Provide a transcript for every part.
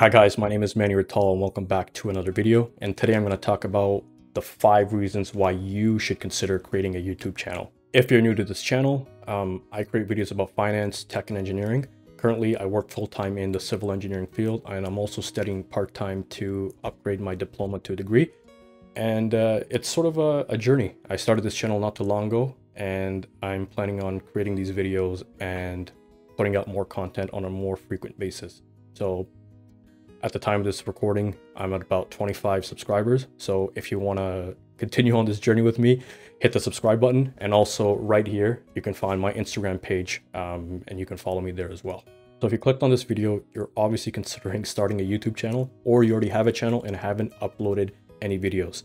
Hi guys, my name is Manny Rataul and welcome back to another video. And today I'm going to talk about the five reasons why you should consider creating a YouTube channel. If you're new to this channel, um, I create videos about finance, tech, and engineering. Currently, I work full-time in the civil engineering field and I'm also studying part-time to upgrade my diploma to a degree. And uh, it's sort of a, a journey. I started this channel not too long ago and I'm planning on creating these videos and putting out more content on a more frequent basis. So at the time of this recording, I'm at about 25 subscribers. So if you want to continue on this journey with me, hit the subscribe button. And also right here, you can find my Instagram page um, and you can follow me there as well. So if you clicked on this video, you're obviously considering starting a YouTube channel or you already have a channel and haven't uploaded any videos.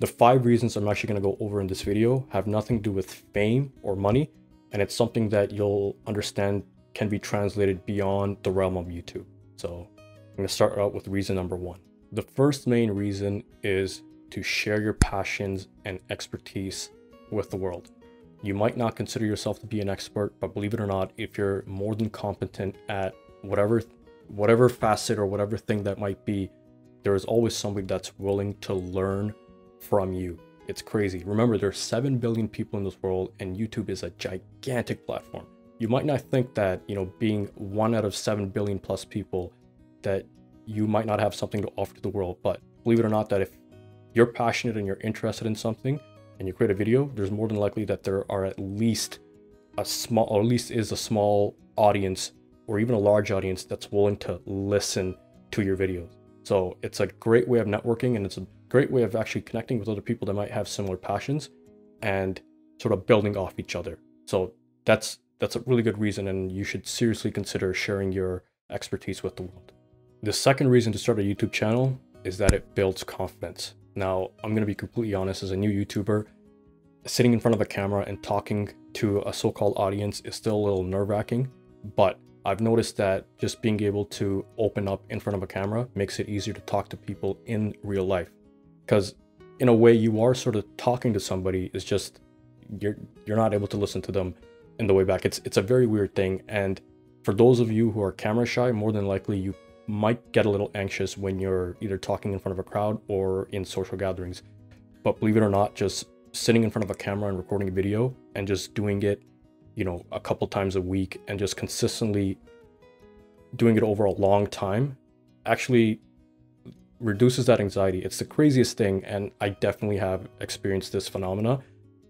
The five reasons I'm actually going to go over in this video have nothing to do with fame or money. And it's something that you'll understand can be translated beyond the realm of YouTube. So I'm to start out with reason number one. The first main reason is to share your passions and expertise with the world. You might not consider yourself to be an expert, but believe it or not, if you're more than competent at whatever whatever facet or whatever thing that might be, there is always somebody that's willing to learn from you. It's crazy. Remember, there's 7 billion people in this world and YouTube is a gigantic platform. You might not think that, you know, being one out of 7 billion plus people that you might not have something to offer to the world. But believe it or not, that if you're passionate and you're interested in something and you create a video, there's more than likely that there are at least a small, or at least is a small audience or even a large audience that's willing to listen to your videos. So it's a great way of networking and it's a great way of actually connecting with other people that might have similar passions and sort of building off each other. So that's that's a really good reason and you should seriously consider sharing your expertise with the world. The second reason to start a YouTube channel is that it builds confidence. Now, I'm going to be completely honest, as a new YouTuber, sitting in front of a camera and talking to a so-called audience is still a little nerve-wracking, but I've noticed that just being able to open up in front of a camera makes it easier to talk to people in real life. Because in a way, you are sort of talking to somebody, it's just you're you're not able to listen to them in the way back. It's it's a very weird thing. And for those of you who are camera shy, more than likely you might get a little anxious when you're either talking in front of a crowd or in social gatherings. But believe it or not, just sitting in front of a camera and recording a video and just doing it, you know, a couple times a week and just consistently doing it over a long time actually reduces that anxiety. It's the craziest thing. And I definitely have experienced this phenomena.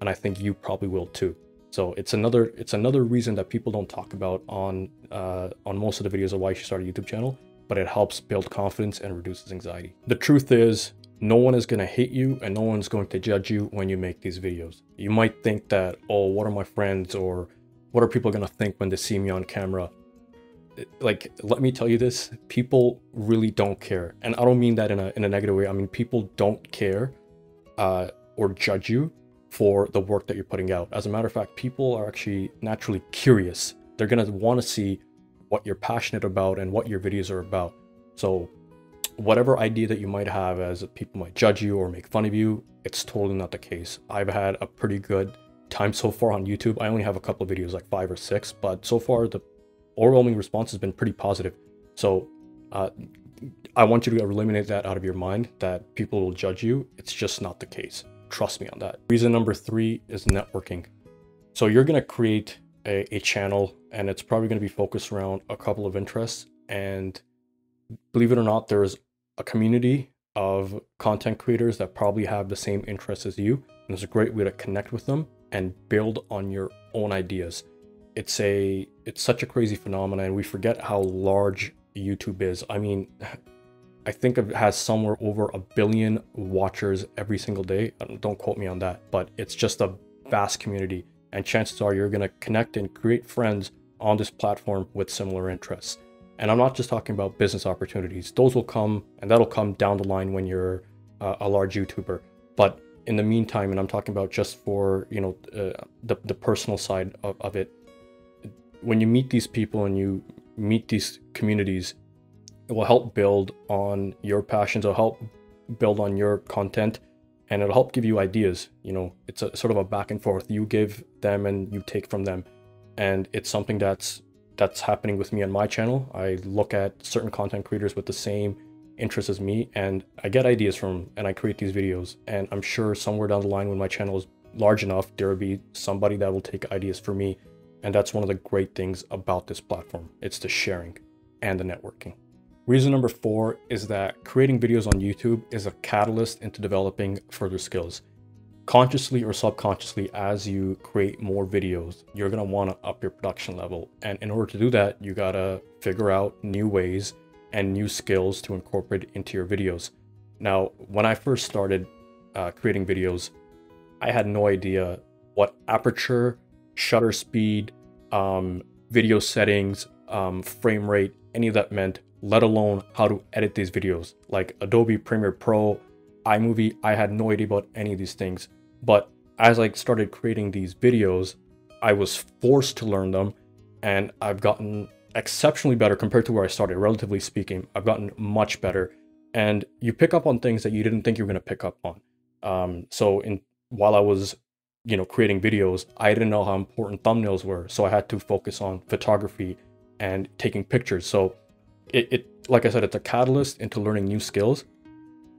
And I think you probably will too. So it's another it's another reason that people don't talk about on uh, on most of the videos of why she started a YouTube channel but it helps build confidence and reduces anxiety. The truth is, no one is going to hate you and no one's going to judge you when you make these videos. You might think that, oh, what are my friends or what are people going to think when they see me on camera? Like, let me tell you this, people really don't care. And I don't mean that in a, in a negative way. I mean, people don't care uh, or judge you for the work that you're putting out. As a matter of fact, people are actually naturally curious. They're going to want to see what you're passionate about and what your videos are about. So whatever idea that you might have as people might judge you or make fun of you, it's totally not the case. I've had a pretty good time so far on YouTube. I only have a couple of videos, like five or six, but so far the overwhelming response has been pretty positive. So uh, I want you to eliminate that out of your mind that people will judge you. It's just not the case. Trust me on that. Reason number three is networking. So you're going to create a, a channel and it's probably going to be focused around a couple of interests. And believe it or not, there's a community of content creators that probably have the same interests as you. And it's a great way to connect with them and build on your own ideas. It's a it's such a crazy phenomenon and we forget how large YouTube is. I mean, I think it has somewhere over a billion watchers every single day. Don't quote me on that, but it's just a vast community and chances are you're going to connect and create friends on this platform with similar interests. And I'm not just talking about business opportunities. Those will come and that'll come down the line when you're uh, a large YouTuber. But in the meantime, and I'm talking about just for, you know, uh, the, the personal side of, of it, when you meet these people and you meet these communities, it will help build on your passions, it'll help build on your content and it'll help give you ideas. You know, it's a sort of a back and forth. You give them and you take from them. And it's something that's that's happening with me on my channel. I look at certain content creators with the same interests as me and I get ideas from and I create these videos. And I'm sure somewhere down the line when my channel is large enough, there will be somebody that will take ideas for me. And that's one of the great things about this platform. It's the sharing and the networking. Reason number four is that creating videos on YouTube is a catalyst into developing further skills. Consciously or subconsciously as you create more videos you're want to up your production level. And in order to do that you got to figure out new ways and new skills to incorporate into your videos. Now when i first started uh, creating videos i had no idea what aperture shutter speed um, video settings um, frame rate any of that meant let alone how to edit these videos like adobe premiere pro iMovie, I had no idea about any of these things. But as I started creating these videos, I was forced to learn them and I've gotten exceptionally better compared to where I started, relatively speaking. I've gotten much better. And you pick up on things that you didn't think you were going to pick up on. Um, so in while I was, you know, creating videos, I didn't know how important thumbnails were. So I had to focus on photography and taking pictures. So it, it like I said, it's a catalyst into learning new skills.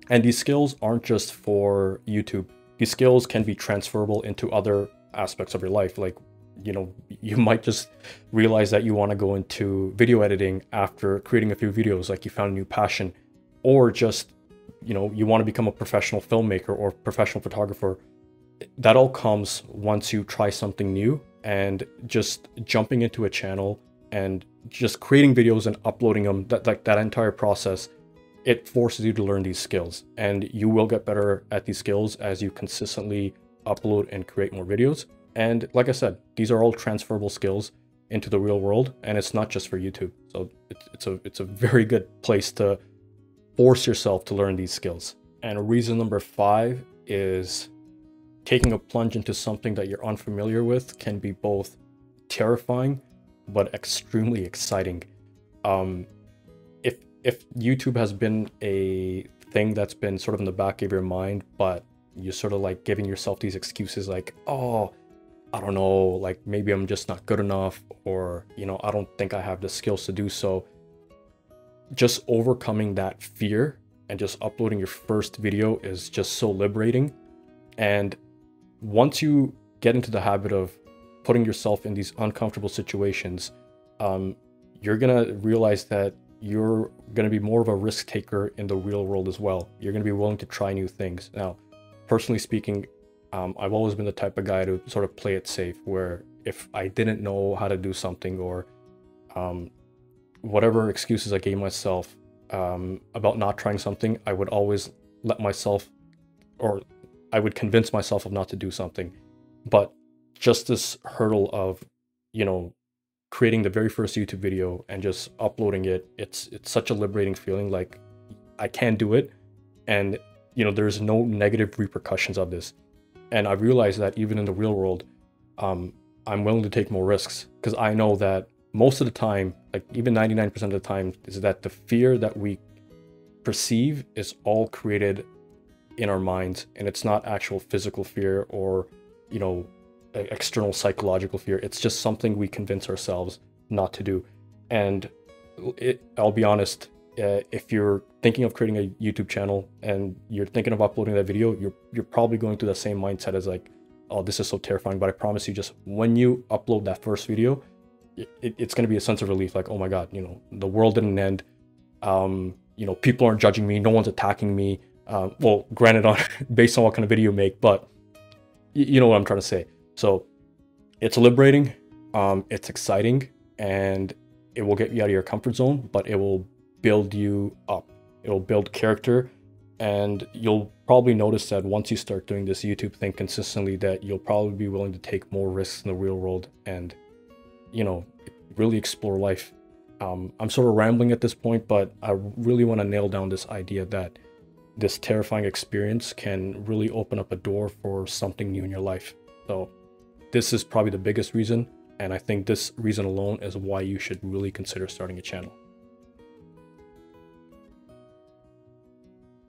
And these skills aren't just for YouTube. These skills can be transferable into other aspects of your life. Like, you know, you might just realize that you want to go into video editing after creating a few videos, like you found a new passion, or just, you know, you want to become a professional filmmaker or professional photographer. That all comes once you try something new and just jumping into a channel and just creating videos and uploading them that like that entire process it forces you to learn these skills and you will get better at these skills as you consistently upload and create more videos. And like I said, these are all transferable skills into the real world and it's not just for YouTube. So it's, it's a it's a very good place to force yourself to learn these skills. And reason number five is taking a plunge into something that you're unfamiliar with can be both terrifying but extremely exciting. Um, if YouTube has been a thing that's been sort of in the back of your mind, but you're sort of like giving yourself these excuses like, oh, I don't know, like maybe I'm just not good enough, or, you know, I don't think I have the skills to do so. Just overcoming that fear and just uploading your first video is just so liberating. And once you get into the habit of putting yourself in these uncomfortable situations, um, you're gonna realize that you're going to be more of a risk taker in the real world as well. You're going to be willing to try new things. Now, personally speaking, um, I've always been the type of guy to sort of play it safe, where if I didn't know how to do something or um, whatever excuses I gave myself um, about not trying something, I would always let myself or I would convince myself of not to do something. But just this hurdle of, you know, creating the very first YouTube video and just uploading it, it's it's such a liberating feeling. Like I can do it, and you know there's no negative repercussions of this. And I realized that even in the real world, um, I'm willing to take more risks because I know that most of the time, like even 99% of the time, is that the fear that we perceive is all created in our minds, and it's not actual physical fear or you know external psychological fear. It's just something we convince ourselves not to do. And it, I'll be honest, uh, if you're thinking of creating a YouTube channel and you're thinking of uploading that video, you're you're probably going through the same mindset as like, oh, this is so terrifying. But I promise you, just when you upload that first video, it, it's going to be a sense of relief. Like, oh my god, you know, the world didn't end. Um, you know, people aren't judging me. No one's attacking me. Uh, well, granted, on based on what kind of video you make, but you know what I'm trying to say. So it's liberating, um, it's exciting, and it will get you out of your comfort zone, but it will build you up. It will build character, and you'll probably notice that once you start doing this YouTube thing consistently, that you'll probably be willing to take more risks in the real world and, you know, really explore life. Um, I'm sort of rambling at this point, but I really want to nail down this idea that this terrifying experience can really open up a door for something new in your life. So this is probably the biggest reason, and I think this reason alone is why you should really consider starting a channel.